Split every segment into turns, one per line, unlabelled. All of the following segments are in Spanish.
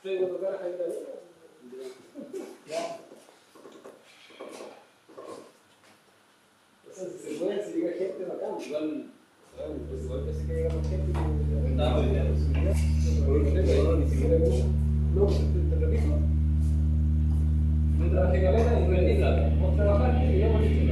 A Ya. Se puede, gente bacán. Igual, igual gente que No, te repito. Yo trabajé y no y yo
hemos hecho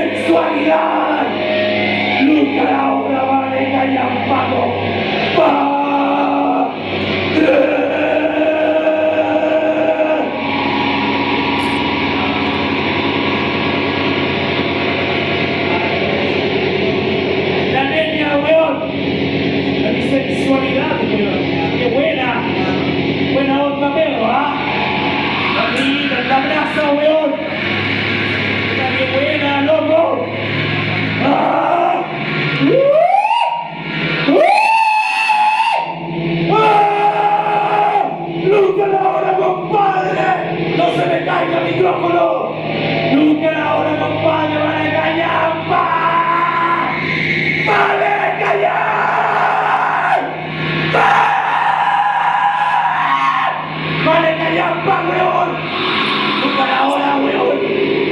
sexualidad. Nunca la hora
acompaña para el callampa. ¡Para el callampa! ¡Para el callampa, weón! Nunca la hora, weón.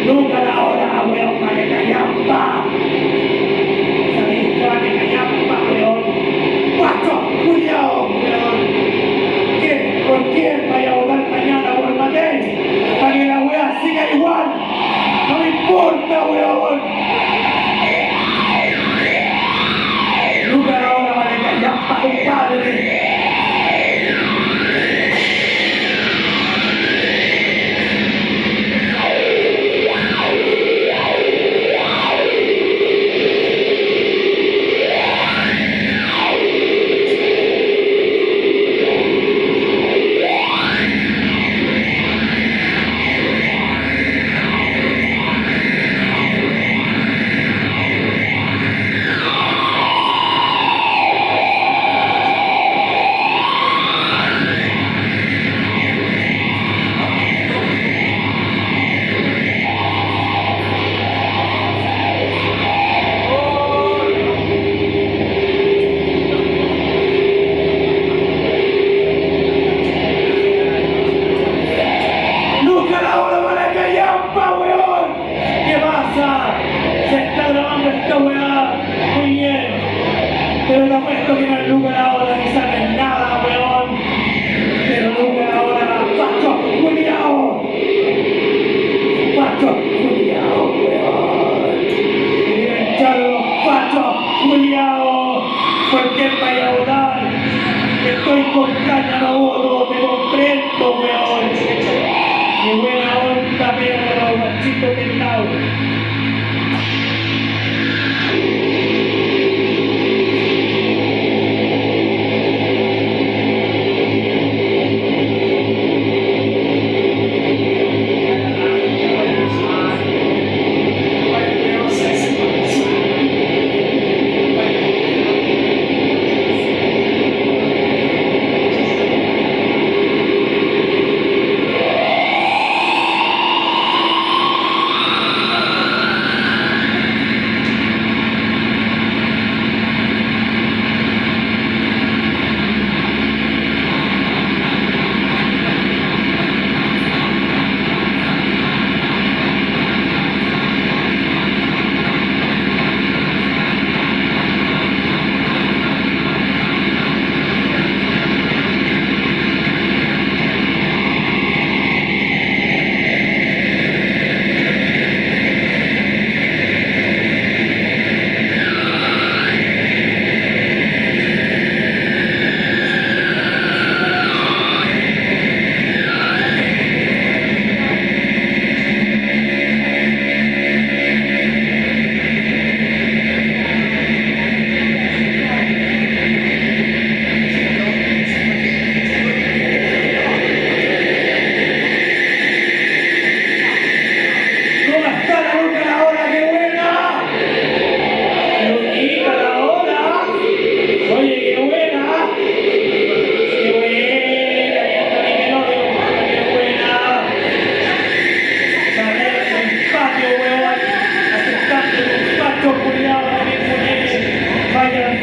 Nunca la hora, weón, para el callampa. Julio, weón. ¿Qué? ¿Con quién? Born Melly Owen!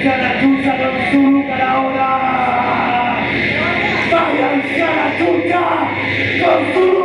Zarachucha por su lugar ahora. Vayan con su.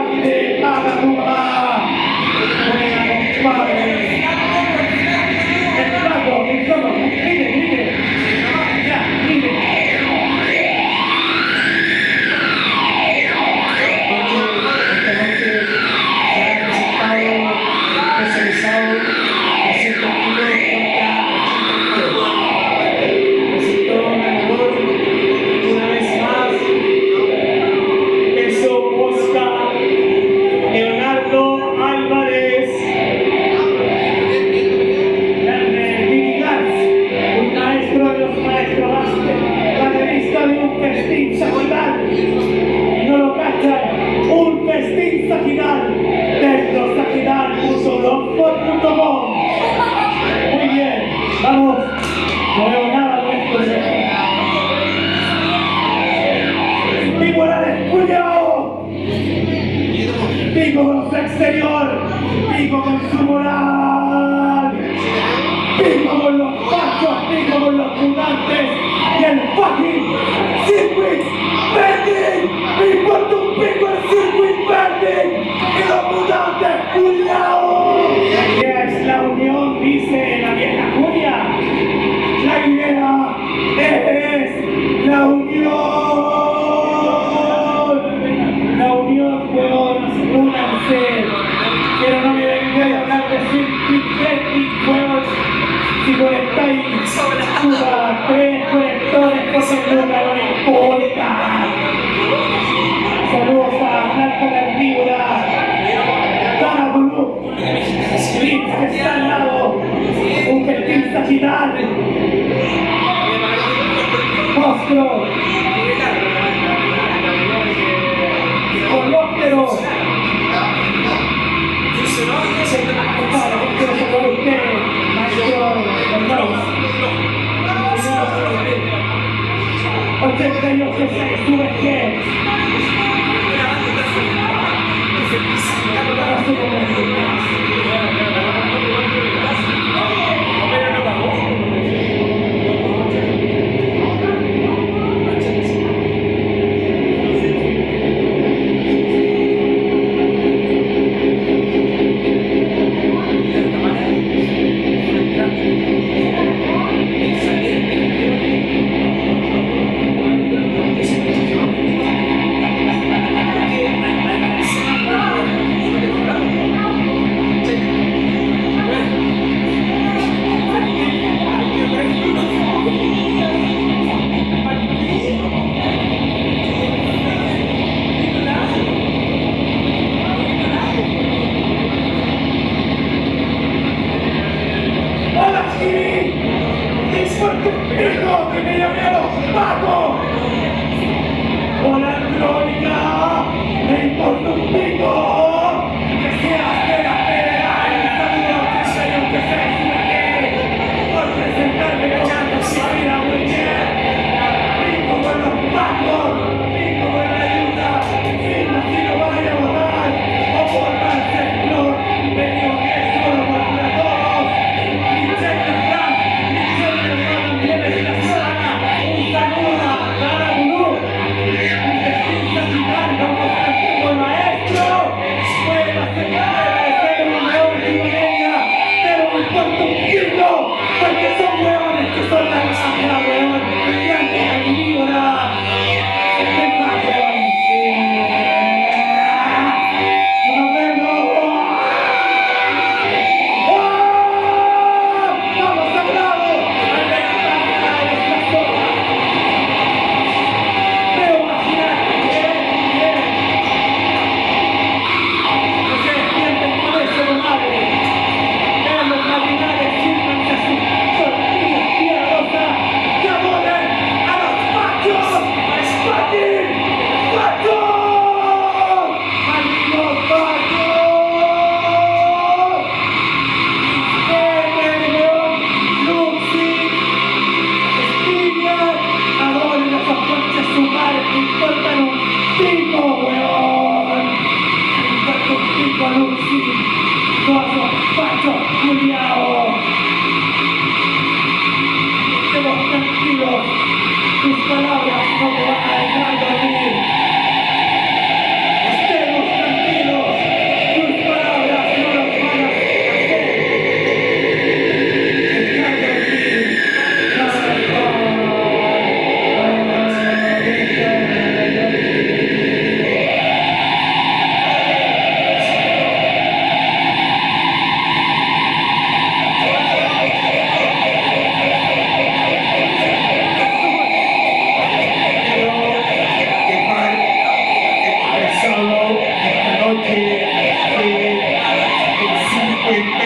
juegos, si conectáis puta, tres conectores, cosas nunca no importa. Saludos a Blanca la Víbora, Dana Blue, que está al lado, un perfil sagital, Get the gonna again. Bola, bola. Thank you.